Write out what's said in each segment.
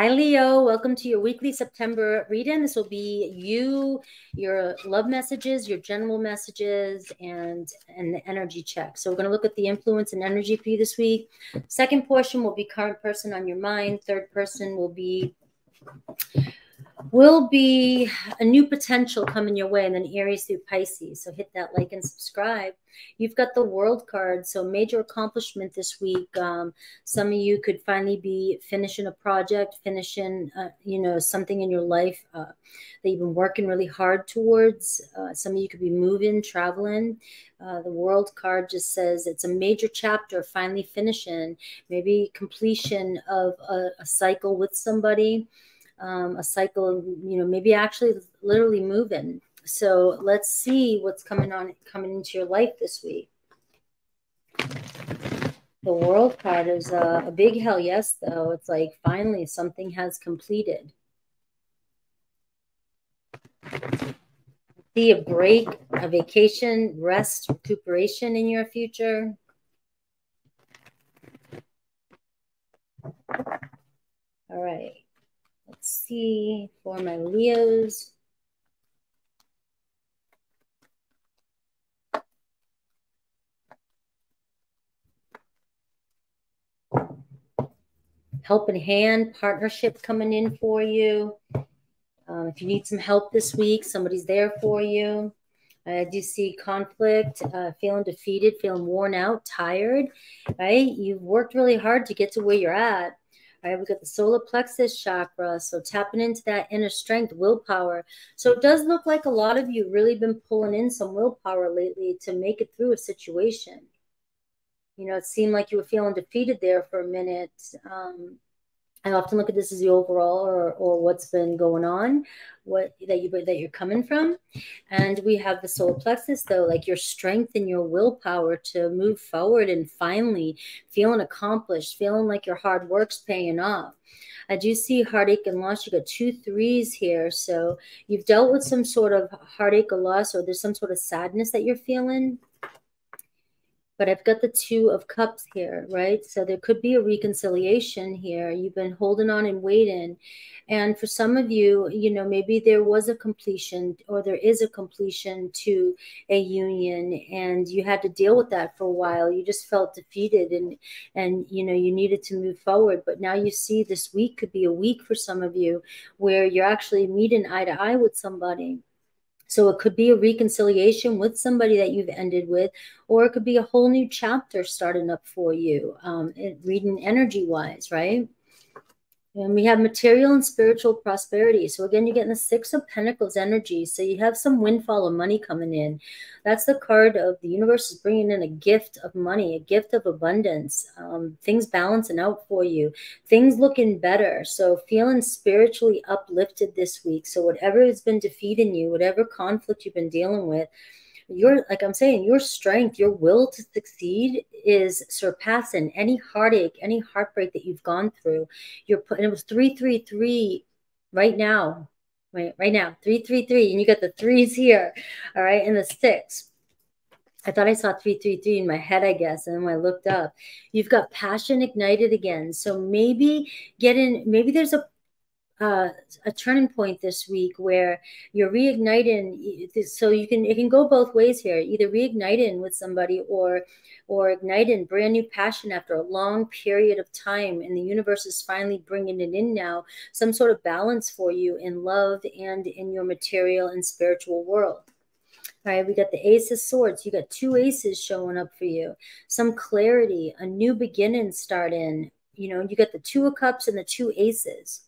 Hi, Leo. Welcome to your weekly September read in. This will be you, your love messages, your general messages, and, and the energy check. So we're going to look at the influence and energy for you this week. Second portion will be current person on your mind. Third person will be will be a new potential coming your way and then aries through pisces so hit that like and subscribe. You've got the world card so major accomplishment this week. Um, some of you could finally be finishing a project finishing uh, you know something in your life uh, that you've been working really hard towards. Uh, some of you could be moving traveling. Uh, the world card just says it's a major chapter finally finishing maybe completion of a, a cycle with somebody um, a cycle, you know, maybe actually literally moving. So let's see what's coming on coming into your life this week. The world card is a, a big hell yes, though. It's like finally something has completed. See a break, a vacation, rest, recuperation in your future. All right. Let's see for my Leos. Helping hand, partnership coming in for you. Um, if you need some help this week, somebody's there for you. I do see conflict, uh, feeling defeated, feeling worn out, tired, right? You've worked really hard to get to where you're at, right? We got the solar plexus chakra. So tapping into that inner strength, willpower. So it does look like a lot of you really been pulling in some willpower lately to make it through a situation. You know, it seemed like you were feeling defeated there for a minute. Um, I often look at this as the overall or, or what's been going on, what that you that you're coming from, and we have the solar plexus though, like your strength and your willpower to move forward and finally feeling accomplished, feeling like your hard work's paying off. I do see heartache and loss. You got two threes here, so you've dealt with some sort of heartache or loss, or there's some sort of sadness that you're feeling but I've got the two of cups here, right? So there could be a reconciliation here. You've been holding on and waiting. And for some of you, you know, maybe there was a completion or there is a completion to a union and you had to deal with that for a while. You just felt defeated and, and, you know, you needed to move forward. But now you see this week could be a week for some of you where you're actually meeting eye to eye with somebody so it could be a reconciliation with somebody that you've ended with, or it could be a whole new chapter starting up for you, um, reading energy wise, right? And we have material and spiritual prosperity. So again, you're getting the Six of Pentacles energy. So you have some windfall of money coming in. That's the card of the universe is bringing in a gift of money, a gift of abundance. Um, things balancing out for you. Things looking better. So feeling spiritually uplifted this week. So whatever has been defeating you, whatever conflict you've been dealing with, your like i'm saying your strength your will to succeed is surpassing any heartache any heartbreak that you've gone through you're putting it was 333 right now right right now 333 and you got the threes here all right and the six I thought I saw 333 in my head, I guess. And then when I looked up, you've got passion ignited again. So maybe get in, maybe there's a uh, a turning point this week where you're reigniting so you can it can go both ways here either reigniting with somebody or or igniting brand new passion after a long period of time and the universe is finally bringing it in now some sort of balance for you in love and in your material and spiritual world all right, we got the Ace of Swords. You got two aces showing up for you. Some clarity, a new beginning starting. You know, you got the Two of Cups and the two aces.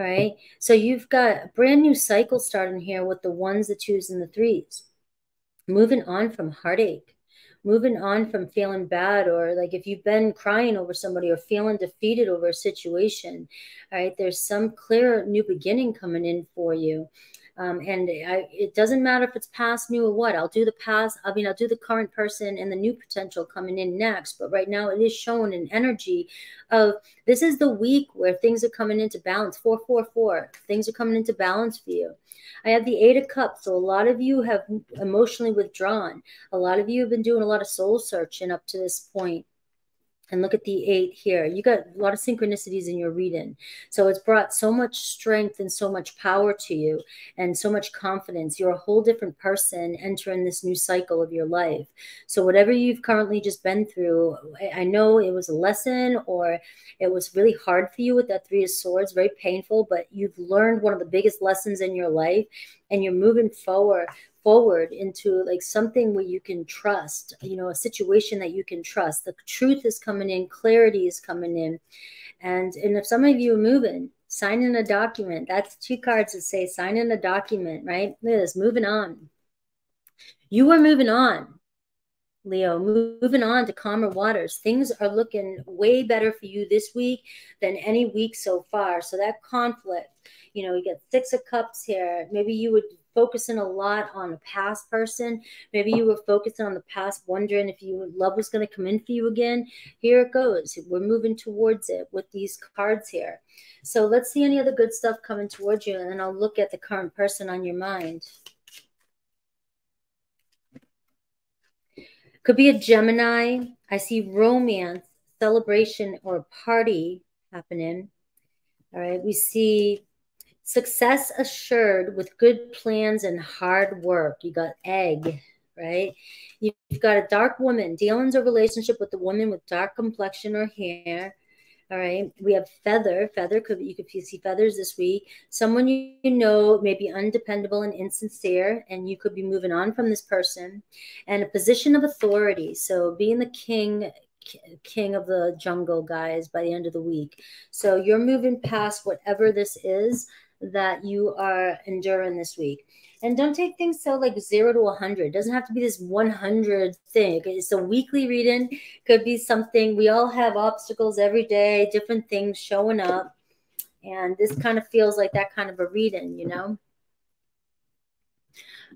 All right. So you've got a brand new cycle starting here with the ones, the twos, and the threes. Moving on from heartache, moving on from feeling bad, or like if you've been crying over somebody or feeling defeated over a situation, all right, there's some clear new beginning coming in for you. Um, and I, it doesn't matter if it's past, new, or what. I'll do the past. I mean, I'll do the current person and the new potential coming in next. But right now, it is showing an energy of this is the week where things are coming into balance. Four, four, four. Things are coming into balance for you. I have the Eight of Cups. So a lot of you have emotionally withdrawn. A lot of you have been doing a lot of soul searching up to this point and look at the eight here. You got a lot of synchronicities in your reading. So it's brought so much strength and so much power to you and so much confidence. You're a whole different person entering this new cycle of your life. So whatever you've currently just been through, I know it was a lesson or it was really hard for you with that three of swords, very painful, but you've learned one of the biggest lessons in your life and you're moving forward forward into like something where you can trust, you know, a situation that you can trust. The truth is coming in, clarity is coming in. And and if some of you are moving, sign in a document. That's two cards that say sign in a document, right? Look at this, moving on. You are moving on. Leo, moving on to calmer waters. Things are looking way better for you this week than any week so far. So that conflict, you know, you get six of cups here. Maybe you would focusing a lot on a past person. Maybe you were focusing on the past, wondering if you love was going to come in for you again. Here it goes. We're moving towards it with these cards here. So let's see any other good stuff coming towards you, and then I'll look at the current person on your mind. Could be a Gemini. I see romance, celebration, or party happening. All right. We see Success assured with good plans and hard work. You got egg, right? You've got a dark woman. Dealings a relationship with a woman with dark complexion or hair. All right. We have feather. Feather could you could see feathers this week. Someone you know may be undependable and insincere, and you could be moving on from this person. And a position of authority. So being the king king of the jungle guys by the end of the week. So you're moving past whatever this is that you are enduring this week. And don't take things so like zero to 100. It doesn't have to be this 100 thing. It's a weekly reading, could be something. We all have obstacles every day, different things showing up. And this kind of feels like that kind of a reading, you know?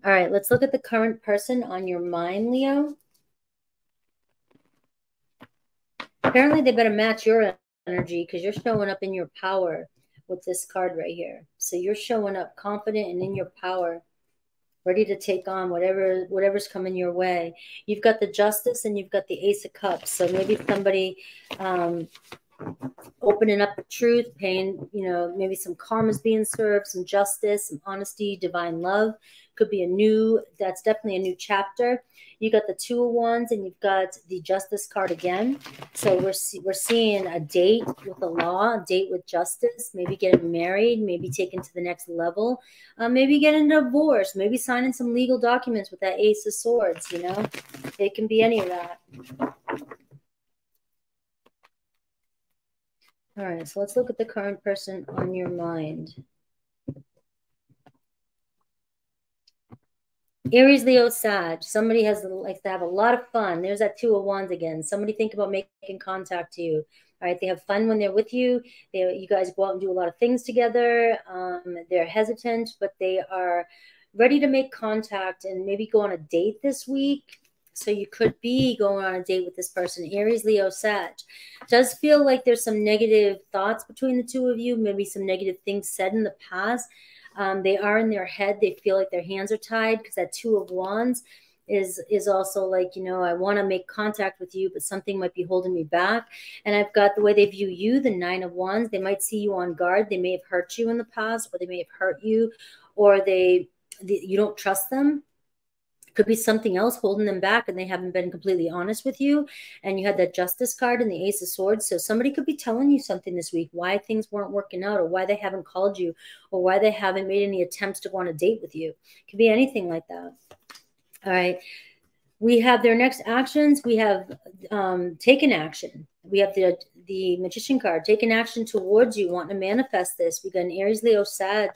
All right, let's look at the current person on your mind, Leo. Apparently, they better match your energy because you're showing up in your power with this card right here. So you're showing up confident and in your power, ready to take on whatever whatever's coming your way. You've got the justice and you've got the ace of cups. So maybe somebody um, opening up the truth, paying, you know, maybe some karma's being served, some justice, some honesty, divine love. Could be a new, that's definitely a new chapter. You got the two of wands and you've got the justice card again. So we're, we're seeing a date with the law, a date with justice, maybe getting married, maybe taken to the next level, uh, maybe getting a divorce, maybe signing some legal documents with that ace of swords, you know, it can be any of that. All right, so let's look at the current person on your mind. Aries, Leo, Sag. Somebody has likes to have a lot of fun. There's that two of wands again. Somebody think about making contact to you. All right, they have fun when they're with you. They, you guys go out and do a lot of things together. Um, they're hesitant, but they are ready to make contact and maybe go on a date this week. So you could be going on a date with this person, Aries, Leo, Sag. Does feel like there's some negative thoughts between the two of you, maybe some negative things said in the past. Um, they are in their head. They feel like their hands are tied because that two of wands is is also like you know i want to make contact with you but something might be holding me back and i've got the way they view you the nine of wands they might see you on guard they may have hurt you in the past or they may have hurt you or they, they you don't trust them could be something else holding them back and they haven't been completely honest with you. And you had that justice card and the ace of swords. So somebody could be telling you something this week, why things weren't working out or why they haven't called you or why they haven't made any attempts to go on a date with you. It could be anything like that. All right. We have their next actions. We have um, taken action. We have the the magician card, taking action towards you, wanting to manifest this. We got an Aries, Leo, Sag.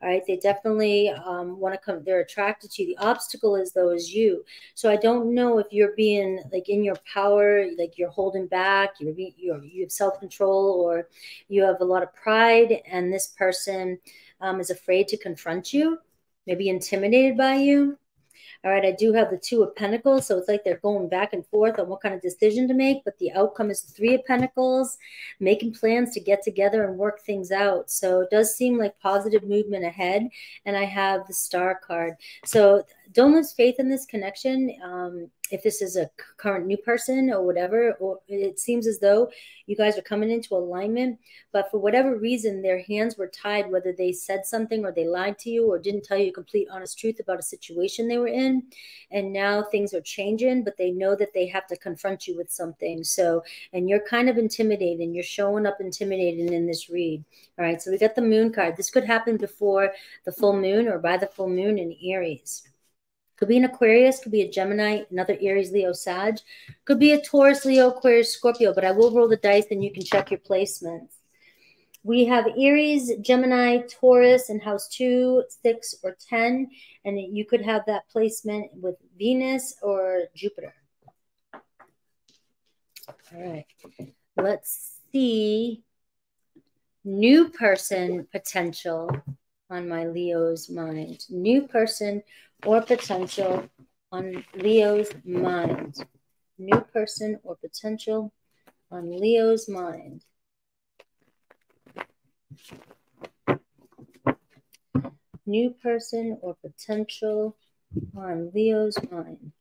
All right, they definitely um, want to come. They're attracted to you. The obstacle is though is you. So I don't know if you're being like in your power, like you're holding back. You're you're, you have self control, or you have a lot of pride, and this person um, is afraid to confront you, maybe intimidated by you. All right, I do have the Two of Pentacles, so it's like they're going back and forth on what kind of decision to make, but the outcome is the Three of Pentacles, making plans to get together and work things out. So it does seem like positive movement ahead, and I have the Star card. So don't lose faith in this connection. Um, if this is a current new person or whatever, or it seems as though you guys are coming into alignment, but for whatever reason, their hands were tied, whether they said something or they lied to you or didn't tell you complete honest truth about a situation they were in. And now things are changing, but they know that they have to confront you with something. So, and you're kind of intimidating, you're showing up intimidating in this read. All right. So we got the moon card. This could happen before the full moon or by the full moon in Aries. Could be an Aquarius, could be a Gemini, another Aries, Leo, Sag. Could be a Taurus, Leo, Aquarius, Scorpio, but I will roll the dice and you can check your placements. We have Aries, Gemini, Taurus in house two, six, or 10. And you could have that placement with Venus or Jupiter. All right. Let's see. New person potential on my Leo's mind. New person or potential on Leo's mind. New person or potential on Leo's mind. New person or potential on Leo's mind.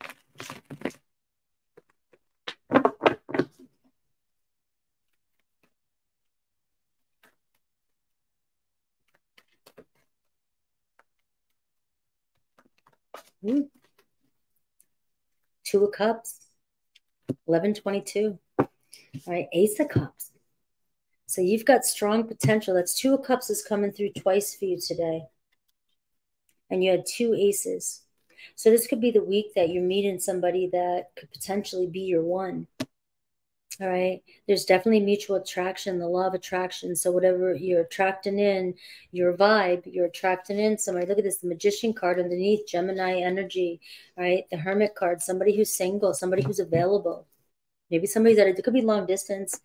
Mm-hmm. Two of Cups, 1122. All right, Ace of Cups. So you've got strong potential. That's two of Cups is coming through twice for you today. And you had two aces. So this could be the week that you're meeting somebody that could potentially be your one. All right. There's definitely mutual attraction, the law of attraction. So whatever you're attracting in, your vibe, you're attracting in somebody. Look at this, the magician card underneath, Gemini energy, right? The hermit card, somebody who's single, somebody who's available. Maybe somebody's at a, it could be long distance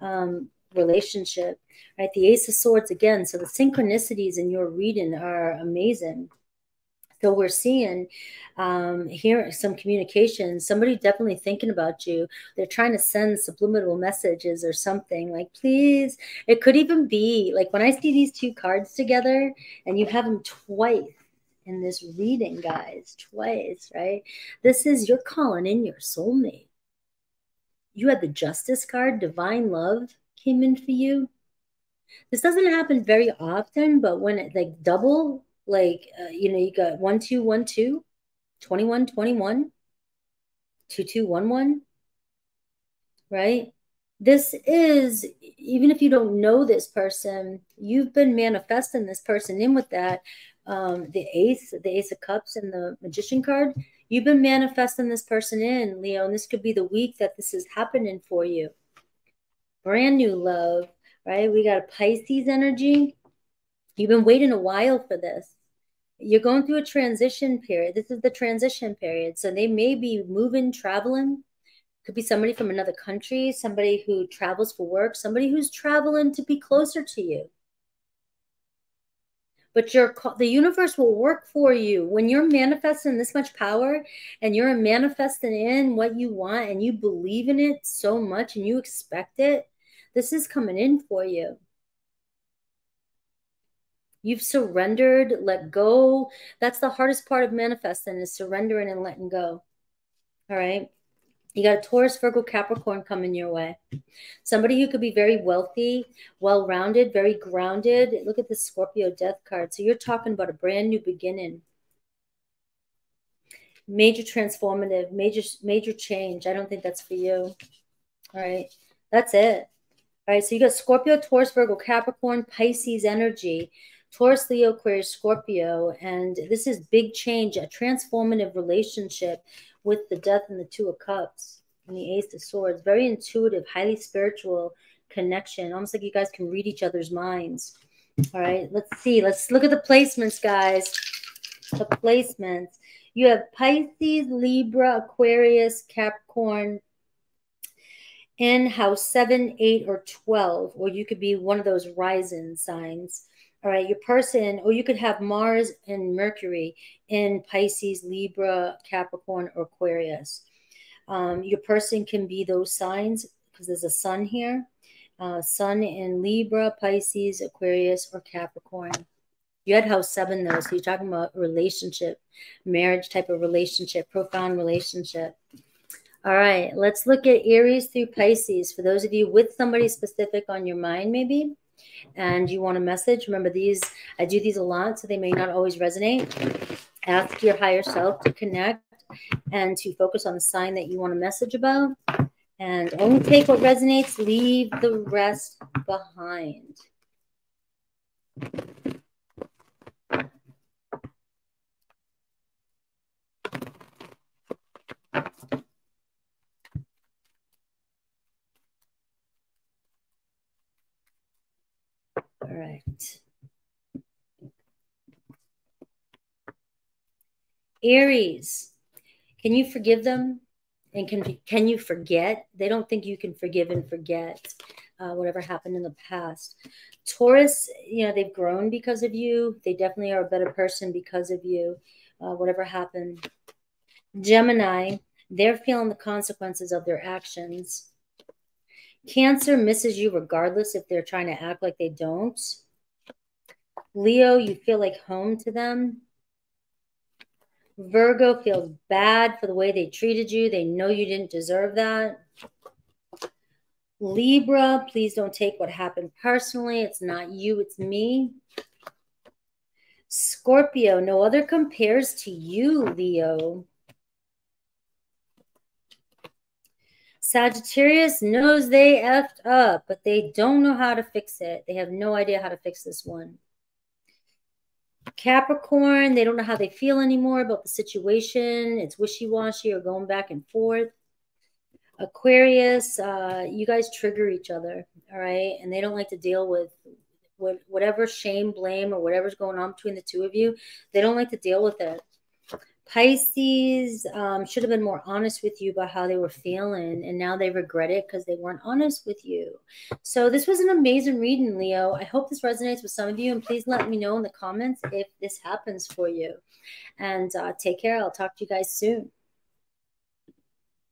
um, relationship, right? The ace of swords again. So the synchronicities in your reading are amazing. So we're seeing um, here some communication. Somebody definitely thinking about you. They're trying to send subliminal messages or something. Like, please. It could even be like when I see these two cards together, and you have them twice in this reading, guys, twice, right? This is you're calling in your soulmate. You had the Justice card, Divine Love came in for you. This doesn't happen very often, but when it like double like, uh, you know, you got 1 2 1 2, 21 21, 2 2 1 1, right? This is, even if you don't know this person, you've been manifesting this person in with that. Um, the ace, the ace of cups, and the magician card. You've been manifesting this person in, Leo, and this could be the week that this is happening for you. Brand new love, right? We got a Pisces energy You've been waiting a while for this. You're going through a transition period. This is the transition period. So they may be moving, traveling. Could be somebody from another country, somebody who travels for work, somebody who's traveling to be closer to you. But your the universe will work for you when you're manifesting this much power and you're manifesting in what you want and you believe in it so much and you expect it. This is coming in for you. You've surrendered, let go. That's the hardest part of manifesting is surrendering and letting go. All right. You got a Taurus, Virgo, Capricorn coming your way. Somebody who could be very wealthy, well rounded, very grounded. Look at the Scorpio death card. So you're talking about a brand new beginning. Major transformative, major, major change. I don't think that's for you. All right. That's it. All right. So you got Scorpio, Taurus, Virgo, Capricorn, Pisces energy. Taurus, Leo, Aquarius, Scorpio. And this is big change, a transformative relationship with the death and the two of cups and the ace of swords. Very intuitive, highly spiritual connection. Almost like you guys can read each other's minds. All right, let's see. Let's look at the placements, guys. The placements. You have Pisces, Libra, Aquarius, Capricorn, in house 7, 8, or 12. Or you could be one of those rising signs all right, your person, or you could have Mars and Mercury in Pisces, Libra, Capricorn, or Aquarius. Um, your person can be those signs because there's a sun here. Uh, sun in Libra, Pisces, Aquarius, or Capricorn. You had house seven though, so you're talking about relationship, marriage type of relationship, profound relationship. All right, let's look at Aries through Pisces. For those of you with somebody specific on your mind, maybe, and you want a message, remember these, I do these a lot, so they may not always resonate. Ask your higher self to connect and to focus on the sign that you want a message about. And only take what resonates, leave the rest behind. All right. Aries, can you forgive them? And can can you forget? They don't think you can forgive and forget uh, whatever happened in the past. Taurus, you know, they've grown because of you. They definitely are a better person because of you. Uh, whatever happened. Gemini, they're feeling the consequences of their actions. Cancer misses you regardless if they're trying to act like they don't. Leo, you feel like home to them. Virgo feels bad for the way they treated you. They know you didn't deserve that. Libra, please don't take what happened personally. It's not you, it's me. Scorpio, no other compares to you, Leo. Sagittarius knows they effed up, but they don't know how to fix it. They have no idea how to fix this one. Capricorn, they don't know how they feel anymore about the situation. It's wishy-washy or going back and forth. Aquarius, uh, you guys trigger each other, all right? And they don't like to deal with whatever shame, blame, or whatever's going on between the two of you. They don't like to deal with it. Pisces um, should have been more honest with you about how they were feeling, and now they regret it because they weren't honest with you. So, this was an amazing reading, Leo. I hope this resonates with some of you, and please let me know in the comments if this happens for you. And uh, take care. I'll talk to you guys soon.